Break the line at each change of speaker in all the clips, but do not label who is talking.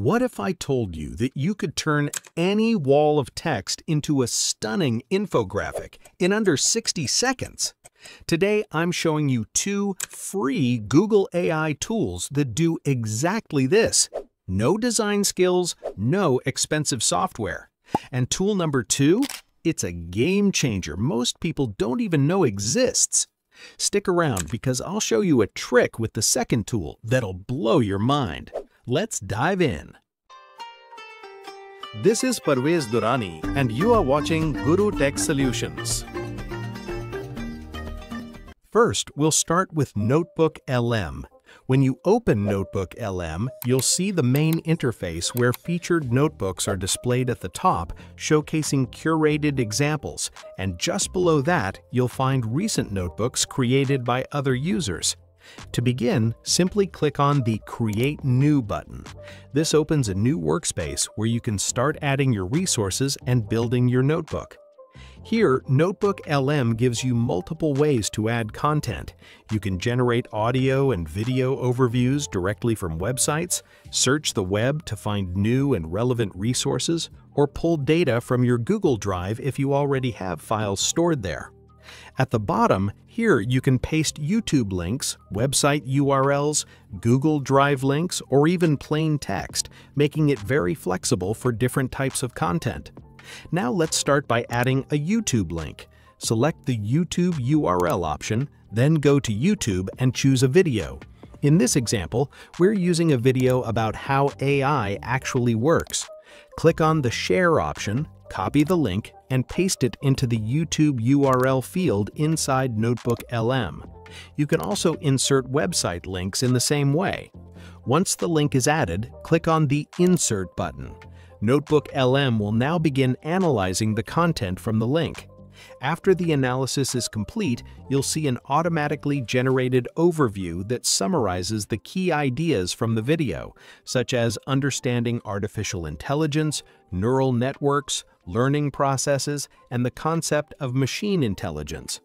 What if I told you that you could turn any wall of text into a stunning infographic in under 60 seconds? Today, I'm showing you two free Google AI tools that do exactly this. No design skills, no expensive software. And tool number two? It's a game changer most people don't even know exists. Stick around because I'll show you a trick with the second tool that'll blow your mind. Let's dive in.
This is Pervaiz Durrani, and you are watching Gurru Tech Solutions.
First, we'll start with Notebook LM. When you open Notebook LM, you'll see the main interface where featured notebooks are displayed at the top, showcasing curated examples, and just below that, you'll find recent notebooks created by other users. To begin, simply click on the Create New button. This opens a new workspace where you can start adding your resources and building your notebook. Here, Notebook LM gives you multiple ways to add content. You can generate audio and video overviews directly from websites, search the web to find new and relevant resources, or pull data from your Google Drive if you already have files stored there. At the bottom, here you can paste YouTube links, website URLs, Google Drive links, or even plain text, making it very flexible for different types of content. Now let's start by adding a YouTube link. Select the YouTube URL option, then go to YouTube and choose a video. In this example, we're using a video about how AI actually works. Click on the Share option, copy the link, and paste it into the YouTube URL field inside Notebook LM. You can also insert website links in the same way. Once the link is added, click on the Insert button. Notebook LM will now begin analyzing the content from the link. After the analysis is complete, you'll see an automatically generated overview that summarizes the key ideas from the video, such as understanding artificial intelligence, neural networks, learning processes, and the concept of machine intelligence.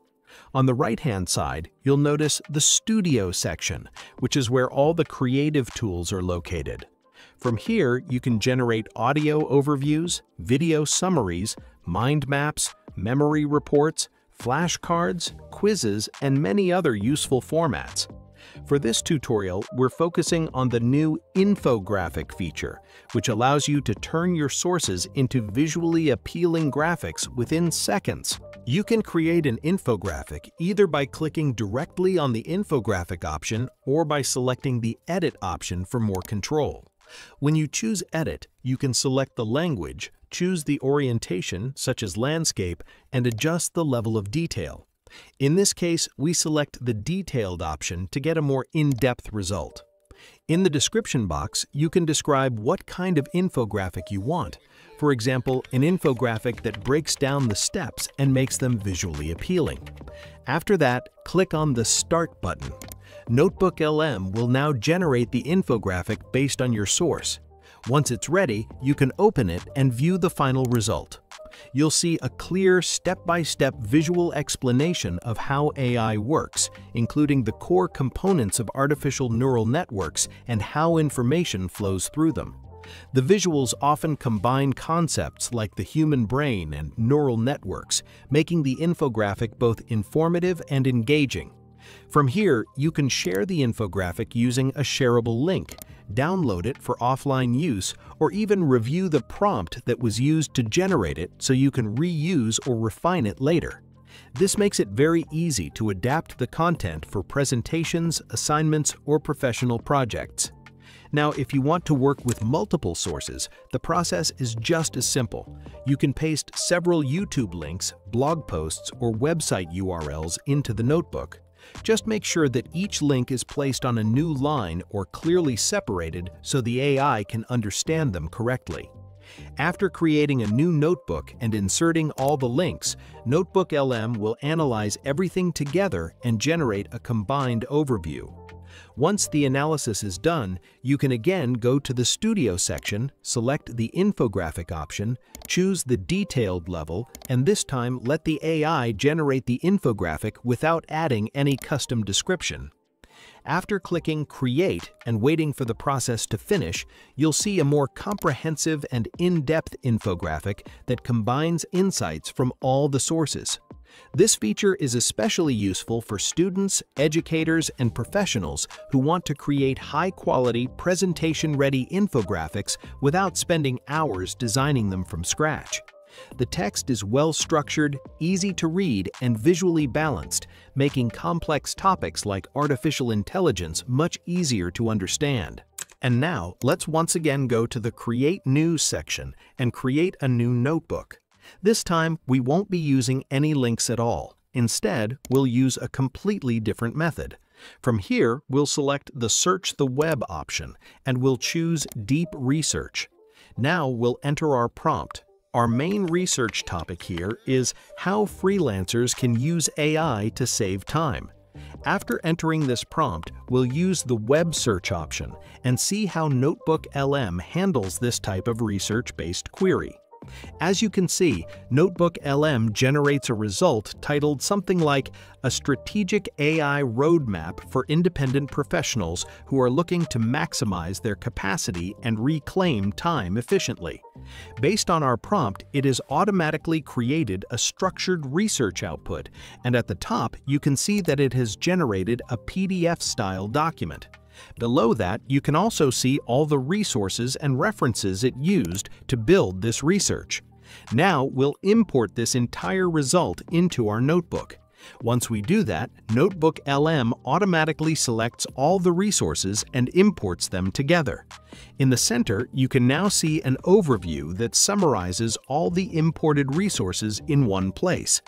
On the right-hand side, you'll notice the Studio section, which is where all the creative tools are located. From here, you can generate audio overviews, video summaries, mind maps, memory reports, flashcards, quizzes, and many other useful formats. For this tutorial, we're focusing on the new infographic feature, which allows you to turn your sources into visually appealing graphics within seconds. You can create an infographic either by clicking directly on the infographic option or by selecting the Edit option for more control. When you choose Edit, you can select the language, choose the orientation, such as landscape, and adjust the level of detail. In this case, we select the Detailed option to get a more in-depth result. In the description box, you can describe what kind of infographic you want. For example, an infographic that breaks down the steps and makes them visually appealing. After that, click on the Start button. Notebook LM will now generate the infographic based on your source. Once it's ready, you can open it and view the final result. You'll see a clear step-by-step -step visual explanation of how AI works, including the core components of artificial neural networks and how information flows through them. The visuals often combine concepts like the human brain and neural networks, making the infographic both informative and engaging. From here, you can share the infographic using a shareable link, download it for offline use, or even review the prompt that was used to generate it so you can reuse or refine it later. This makes it very easy to adapt the content for presentations, assignments, or professional projects. Now, if you want to work with multiple sources, the process is just as simple. You can paste several YouTube links, blog posts, or website URLs into the notebook. Just make sure that each link is placed on a new line or clearly separated so the AI can understand them correctly. After creating a new notebook and inserting all the links, Notebook LM will analyze everything together and generate a combined overview. Once the analysis is done, you can again go to the Studio section, select the infographic option, choose the detailed level, and this time let the AI generate the infographic without adding any custom description. After clicking Create and waiting for the process to finish, you'll see a more comprehensive and in-depth infographic that combines insights from all the sources. This feature is especially useful for students, educators, and professionals who want to create high-quality, presentation-ready infographics without spending hours designing them from scratch. The text is well-structured, easy to read, and visually balanced, making complex topics like artificial intelligence much easier to understand. And now, let's once again go to the Create New section and create a new notebook. This time, we won't be using any links at all. Instead, we'll use a completely different method. From here, we'll select the Search the Web option, and we'll choose Deep Research. Now we'll enter our prompt. Our main research topic here is how freelancers can use AI to save time. After entering this prompt, we'll use the web search option and see how Notebook LM handles this type of research-based query. As you can see, Notebook LM generates a result titled something like a strategic AI roadmap for independent professionals who are looking to maximize their capacity and reclaim time efficiently. Based on our prompt, it has automatically created a structured research output, and at the top you can see that it has generated a PDF-style document. Below that, you can also see all the resources and references it used to build this research. Now we'll import this entire result into our notebook. Once we do that, Notebook LM automatically selects all the resources and imports them together. In the center, you can now see an overview that summarizes all the imported resources in one place.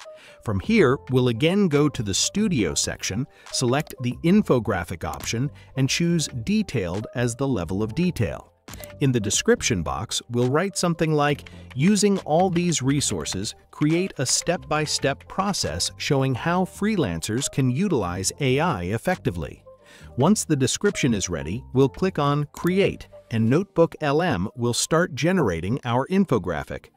From here, we'll again go to the Studio section, select the Infographic option, and choose Detailed as the level of detail. In the description box, we'll write something like, using all these resources, create a step-by-step -step process showing how freelancers can utilize AI effectively. Once the description is ready, we'll click on Create, and Notebook LM will start generating our infographic.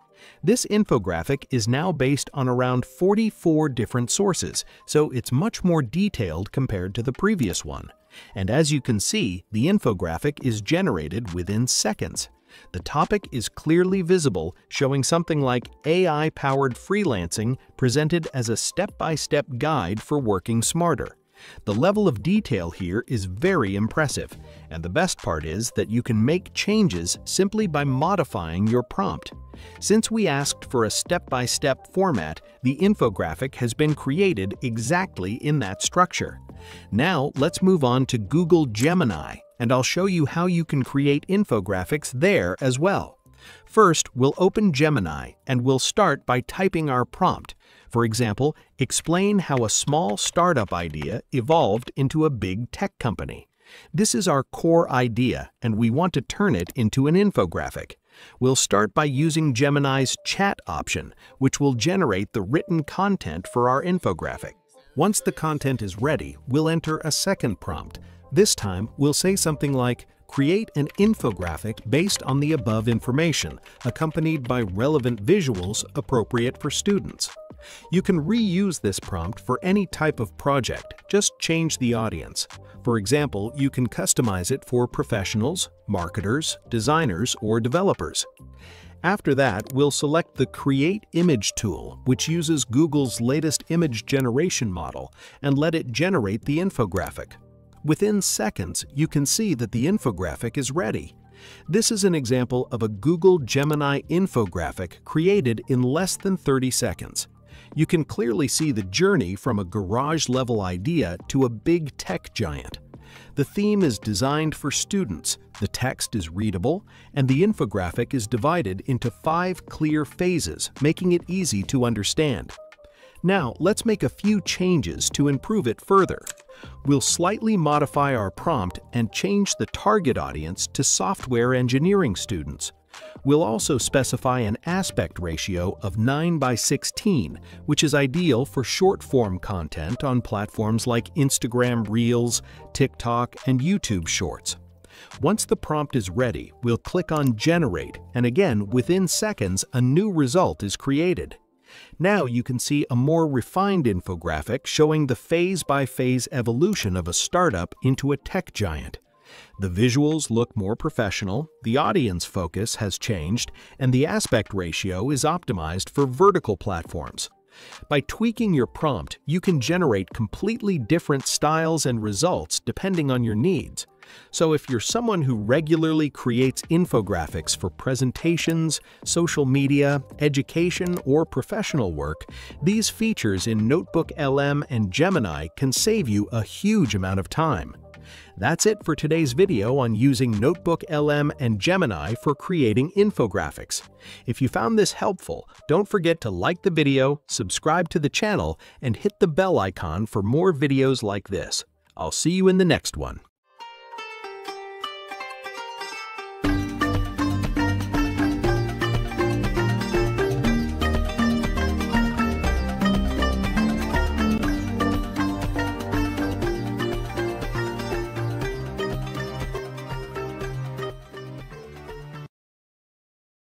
This infographic is now based on around 44 different sources, so it's much more detailed compared to the previous one. And as you can see, the infographic is generated within seconds. The topic is clearly visible, showing something like AI-powered freelancing presented as a step-by-step -step guide for working smarter. The level of detail here is very impressive, and the best part is that you can make changes simply by modifying your prompt. Since we asked for a step-by-step -step format, the infographic has been created exactly in that structure. Now let's move on to Google Gemini, and I'll show you how you can create infographics there as well. First, we'll open Gemini and we'll start by typing our prompt. For example, explain how a small startup idea evolved into a big tech company. This is our core idea, and we want to turn it into an infographic. We'll start by using Gemini's chat option, which will generate the written content for our infographic. Once the content is ready, we'll enter a second prompt. This time, we'll say something like, Create an infographic based on the above information, accompanied by relevant visuals appropriate for students. You can reuse this prompt for any type of project, just change the audience. For example, you can customize it for professionals, marketers, designers, or developers. After that, we'll select the Create Image tool, which uses Google's latest image generation model, and let it generate the infographic. Within seconds, you can see that the infographic is ready. This is an example of a Google Gemini infographic created in less than 30 seconds. You can clearly see the journey from a garage-level idea to a big tech giant. The theme is designed for students, the text is readable, and the infographic is divided into five clear phases, making it easy to understand. Now, let's make a few changes to improve it further. We'll slightly modify our prompt and change the target audience to software engineering students. We'll also specify an aspect ratio of 9 by 16, which is ideal for short-form content on platforms like Instagram Reels, TikTok, and YouTube Shorts. Once the prompt is ready, we'll click on Generate, and again, within seconds, a new result is created. Now you can see a more refined infographic showing the phase-by-phase evolution of a startup into a tech giant. The visuals look more professional, the audience focus has changed, and the aspect ratio is optimized for vertical platforms. By tweaking your prompt, you can generate completely different styles and results depending on your needs. So if you're someone who regularly creates infographics for presentations, social media, education, or professional work, these features in Notebook LM and Gemini can save you a huge amount of time. That's it for today's video on using Notebook LM and Gemini for creating infographics. If you found this helpful, don't forget to like the video, subscribe to the channel, and hit the bell icon for more videos like this. I'll see you in the next one.